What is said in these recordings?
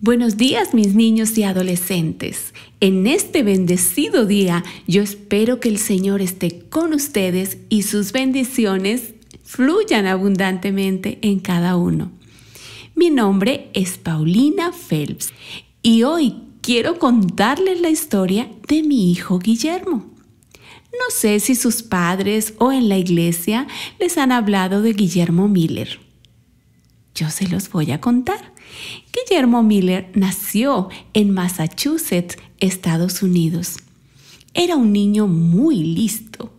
Buenos días mis niños y adolescentes. En este bendecido día yo espero que el Señor esté con ustedes y sus bendiciones fluyan abundantemente en cada uno. Mi nombre es Paulina Phelps y hoy quiero contarles la historia de mi hijo Guillermo. No sé si sus padres o en la iglesia les han hablado de Guillermo Miller. Yo se los voy a contar. Guillermo Miller nació en Massachusetts, Estados Unidos. Era un niño muy listo.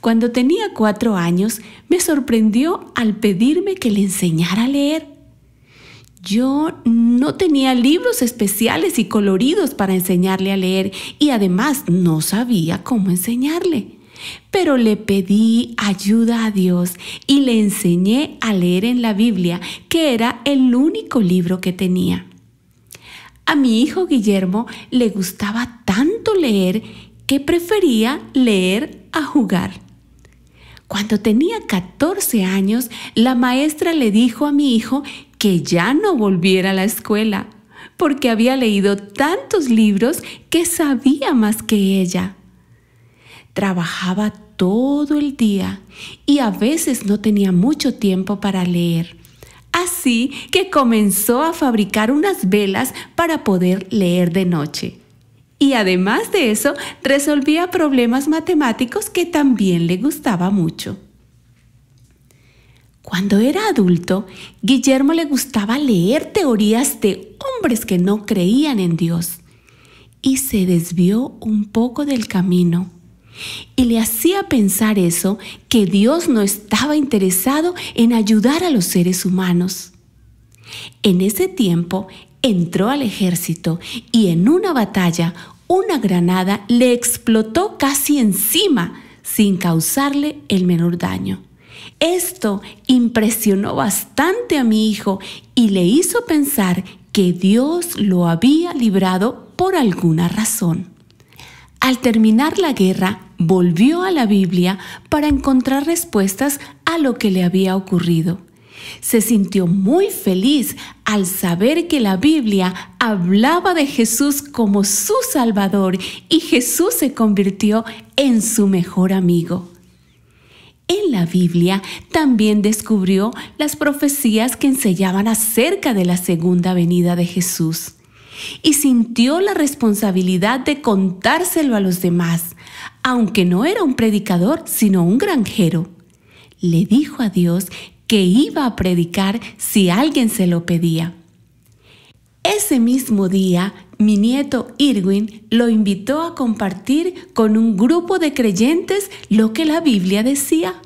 Cuando tenía cuatro años, me sorprendió al pedirme que le enseñara a leer. Yo no tenía libros especiales y coloridos para enseñarle a leer y además no sabía cómo enseñarle. Pero le pedí ayuda a Dios y le enseñé a leer en la Biblia, que era el único libro que tenía. A mi hijo Guillermo le gustaba tanto leer que prefería leer a jugar. Cuando tenía 14 años, la maestra le dijo a mi hijo que ya no volviera a la escuela, porque había leído tantos libros que sabía más que ella. Trabajaba todo el día y a veces no tenía mucho tiempo para leer. Así que comenzó a fabricar unas velas para poder leer de noche. Y además de eso, resolvía problemas matemáticos que también le gustaba mucho. Cuando era adulto, Guillermo le gustaba leer teorías de hombres que no creían en Dios y se desvió un poco del camino y le hacía pensar eso, que Dios no estaba interesado en ayudar a los seres humanos. En ese tiempo entró al ejército y en una batalla una granada le explotó casi encima sin causarle el menor daño. Esto impresionó bastante a mi hijo y le hizo pensar que Dios lo había librado por alguna razón. Al terminar la guerra, volvió a la Biblia para encontrar respuestas a lo que le había ocurrido. Se sintió muy feliz al saber que la Biblia hablaba de Jesús como su Salvador y Jesús se convirtió en su mejor amigo. En la Biblia también descubrió las profecías que enseñaban acerca de la segunda venida de Jesús y sintió la responsabilidad de contárselo a los demás, aunque no era un predicador, sino un granjero. Le dijo a Dios que iba a predicar si alguien se lo pedía. Ese mismo día, mi nieto Irwin lo invitó a compartir con un grupo de creyentes lo que la Biblia decía.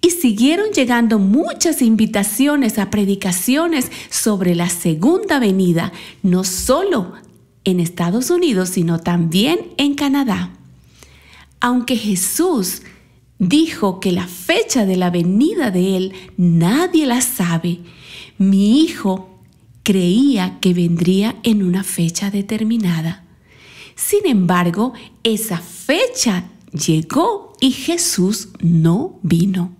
Y siguieron llegando muchas invitaciones a predicaciones sobre la segunda venida, no solo en Estados Unidos, sino también en Canadá. Aunque Jesús dijo que la fecha de la venida de Él nadie la sabe, mi hijo creía que vendría en una fecha determinada. Sin embargo, esa fecha llegó y Jesús no vino.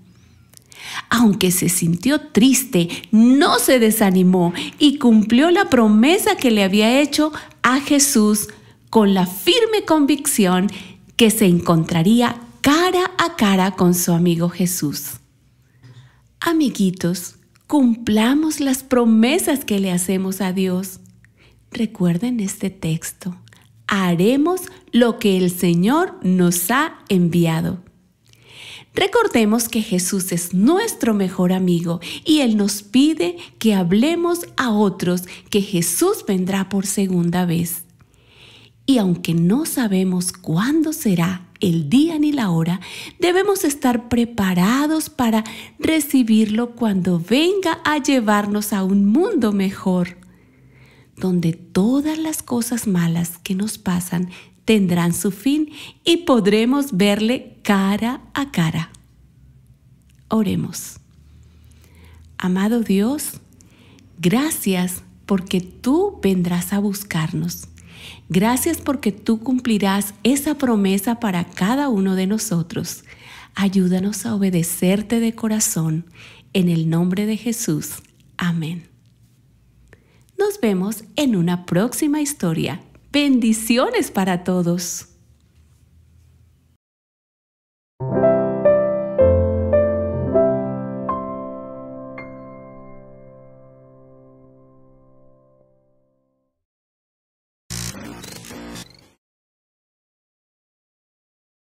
Aunque se sintió triste, no se desanimó y cumplió la promesa que le había hecho a Jesús con la firme convicción que se encontraría cara a cara con su amigo Jesús. Amiguitos, cumplamos las promesas que le hacemos a Dios. Recuerden este texto haremos lo que el Señor nos ha enviado. Recordemos que Jesús es nuestro mejor amigo y Él nos pide que hablemos a otros que Jesús vendrá por segunda vez. Y aunque no sabemos cuándo será el día ni la hora, debemos estar preparados para recibirlo cuando venga a llevarnos a un mundo mejor donde todas las cosas malas que nos pasan tendrán su fin y podremos verle cara a cara. Oremos. Amado Dios, gracias porque tú vendrás a buscarnos. Gracias porque tú cumplirás esa promesa para cada uno de nosotros. Ayúdanos a obedecerte de corazón. En el nombre de Jesús. Amén. Nos vemos en una próxima historia. Bendiciones para todos.